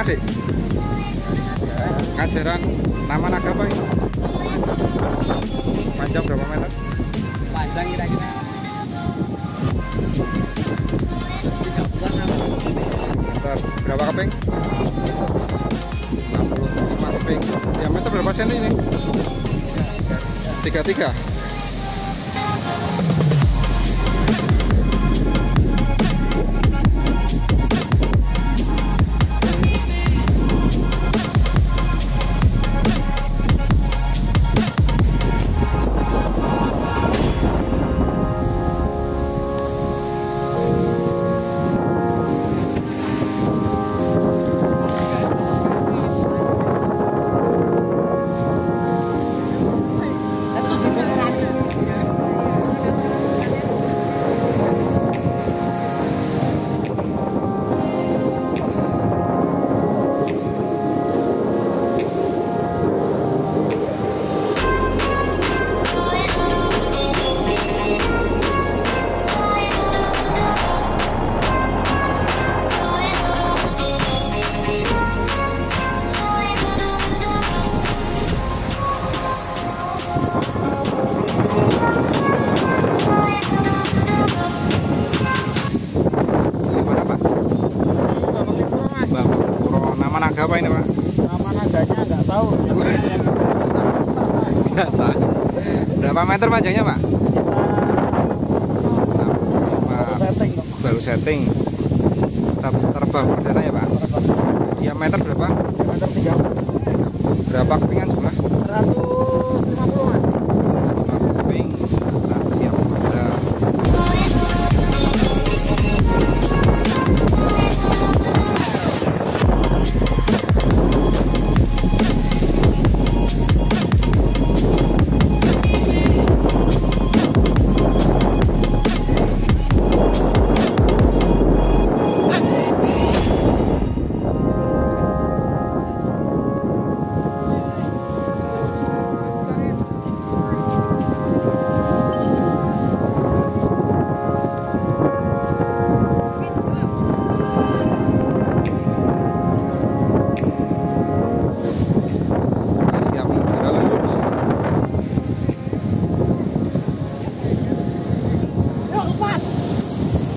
Mana, Dek? Ngajaran nama naga apa ini? Panjang berapa meter? Panjang kira-kira 30 Meter. Berapa keping? 65 keping. Diameter berapa senti ini? 33. Naga apa ini, Pak? Nama naganya nggak tahu. Nggak. Berapa meter panjangnya, Pak? Pak, setting baru setting. Ter- Terbang perdana ya, Pak? Diameter berapa? Meter 30. Berapa kepingan jumlah? 150-an.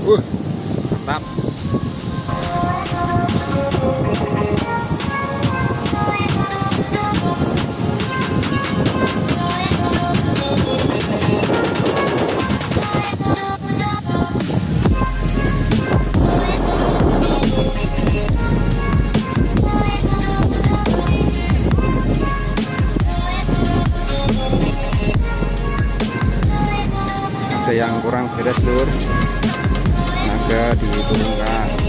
Uh, mantap. Yang kurang beres, Lur. Naga diturunkan. Coba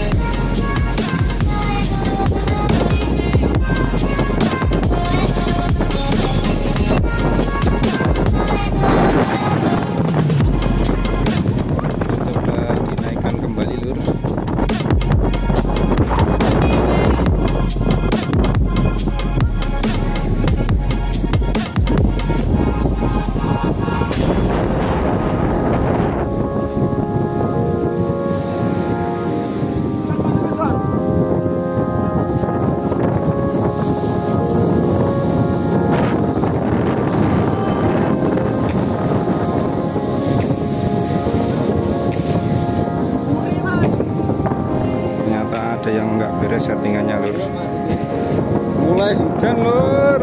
Mulai hujan, Lur.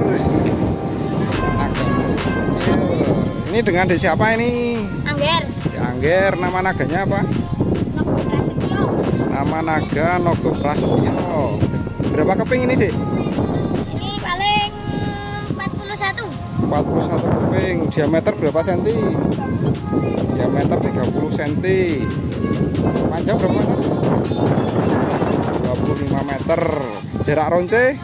Ini dengan desi apa ini? Angger, Di Angger, nama naganya apa? Nama naga Nogo Prasetyo. Berapa keping ini, Dek? ini paling 41 41 keping. Diameter berapa senti? Diameter 30 senti. Panjang berapa meter? Jarak ronce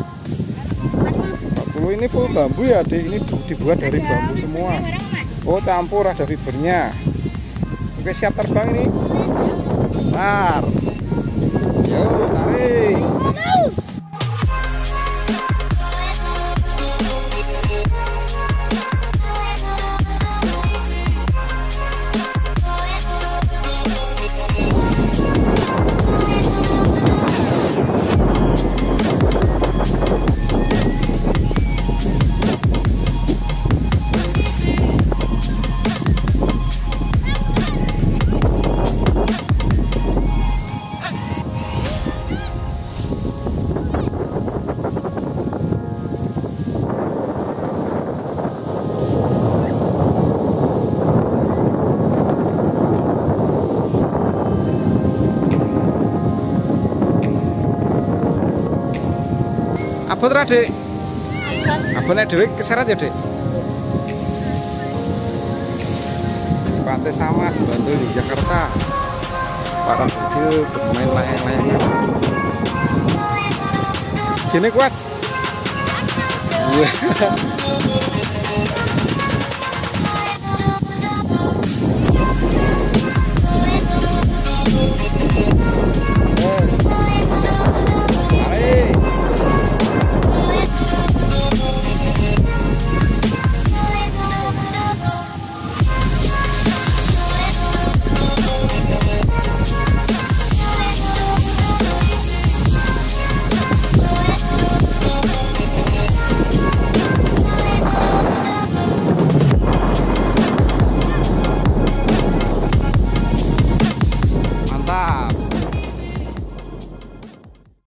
40 ini full bambu ya, Dek. Ini dibuat dari bambu semua. Oh, campur ada fibernya. Oke, siap terbang ini. Abot ra, Dik? Abot. Abone dhewe keseret ya, Dik? Pantai Samas, Bantul, Jakarta. Para kecil bermain layang-layangan. Gini kuat.